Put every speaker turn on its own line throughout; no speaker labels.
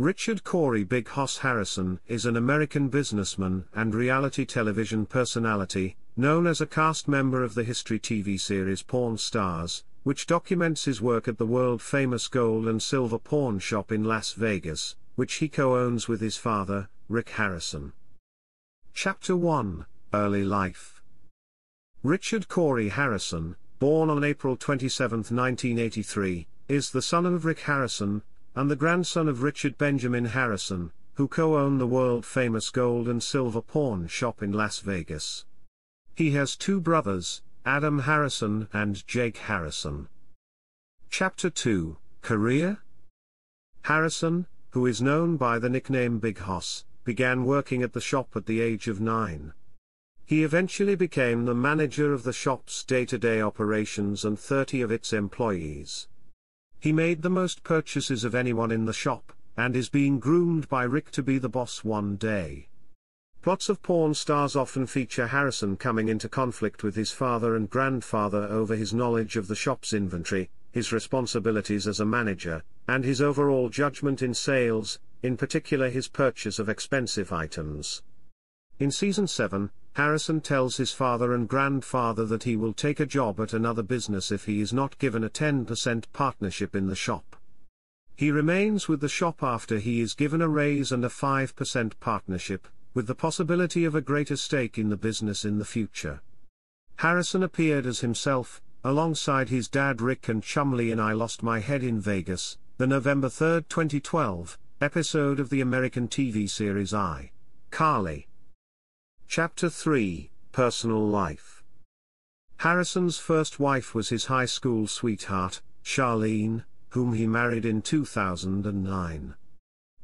Richard Corey Big Hoss Harrison is an American businessman and reality television personality, known as a cast member of the history TV series Pawn Stars, which documents his work at the world-famous gold and silver pawn shop in Las Vegas, which he co-owns with his father, Rick Harrison. Chapter 1, Early Life Richard Corey Harrison, born on April 27, 1983, is the son of Rick Harrison, and the grandson of Richard Benjamin Harrison, who co-own the world-famous gold and silver pawn shop in Las Vegas. He has two brothers, Adam Harrison and Jake Harrison. Chapter 2, Career Harrison, who is known by the nickname Big Hoss, began working at the shop at the age of nine. He eventually became the manager of the shop's day-to-day operations and 30 of its employees. He made the most purchases of anyone in the shop, and is being groomed by Rick to be the boss one day. Plots of Pawn Stars often feature Harrison coming into conflict with his father and grandfather over his knowledge of the shop's inventory, his responsibilities as a manager, and his overall judgment in sales, in particular his purchase of expensive items. In Season 7, Harrison tells his father and grandfather that he will take a job at another business if he is not given a 10% partnership in the shop. He remains with the shop after he is given a raise and a 5% partnership, with the possibility of a greater stake in the business in the future. Harrison appeared as himself, alongside his dad Rick and Chumlee in I Lost My Head in Vegas, the November 3, 2012, episode of the American TV series I, Carly. Chapter 3 Personal Life Harrison's first wife was his high school sweetheart, Charlene, whom he married in 2009.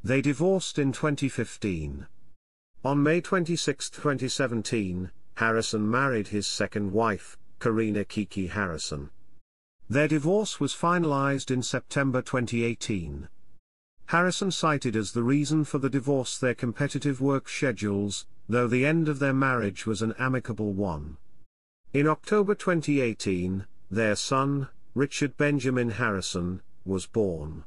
They divorced in 2015. On May 26, 2017, Harrison married his second wife, Karina Kiki Harrison. Their divorce was finalized in September 2018. Harrison cited as the reason for the divorce their competitive work schedules, though the end of their marriage was an amicable one. In October 2018, their son, Richard Benjamin Harrison, was born.